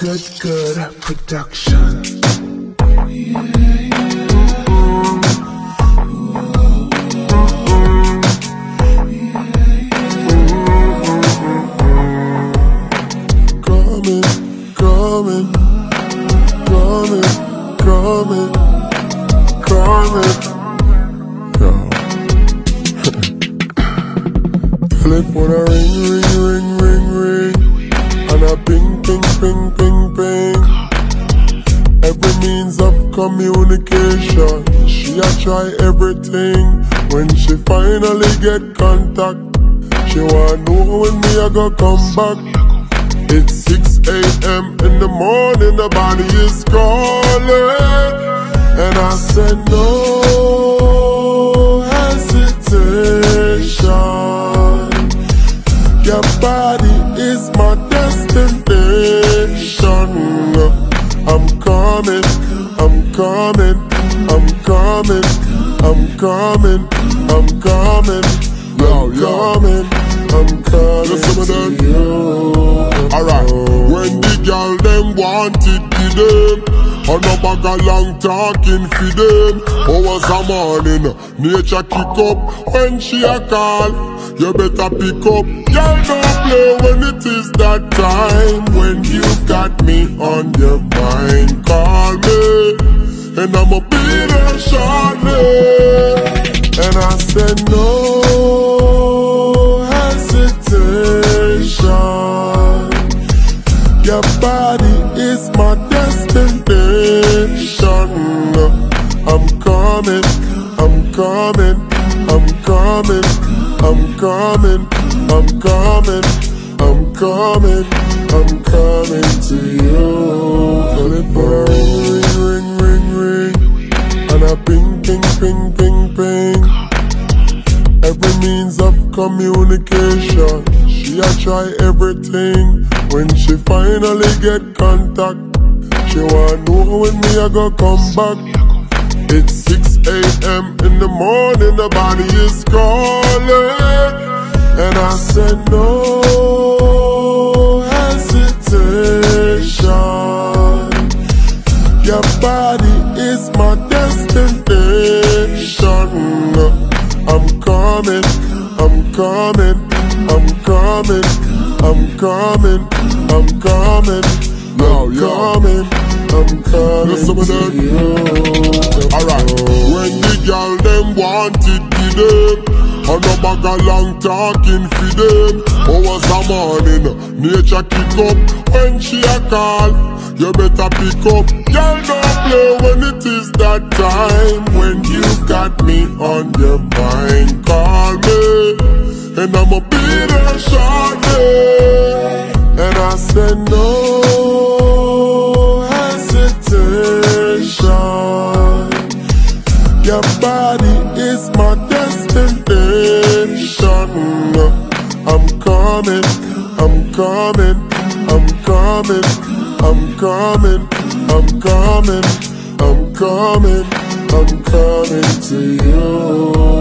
Good, good production. Coming, coming, coming, coming, coming. Yo. Flip when a ring, ping, ping, ping, ping, ping. Every means of communication, she a try everything. When she finally get contact, she want know when me a go come back. It's 6 a.m. in the morning, the body is calling. And I said, no hesitation. Your body is my destination. I'm coming, I'm coming, I'm coming, I'm coming, I'm coming, I'm coming, I'm coming Listen to you. Alright, when the girl them wanted to them. On a bag of long talking for them. Hours a morning, nature kick up When she a call, you better pick up. Girl don't play when it is that time. When you got me on your mind Call me, and I'ma be there shortly. And I said no coming, I'm coming, I'm coming, I'm coming, I'm coming to you. A ring, ring, ring, ring, and a ping, ping, ping, ping, ping. Every means of communication, she a try everything. When she finally get contact, she want know when me a go come back. It's 6 a.m. in the morning, the body is calling, and I said no hesitation. Your body is my destination. I'm coming, I'm coming, I'm coming, I'm coming, I'm coming, I'm coming, I'm coming to you. Alright, when the girl them wanted to them On a bag of long talking for them. Hours a morning, nature kick up When she a call, you better pick up. Girl don't play when it is that time. When you got me on your mind Call me, and I'ma be there shortly. And I said no Your body is my destination. I'm coming, I'm coming, I'm coming, I'm coming, I'm coming, I'm coming, I'm coming to you.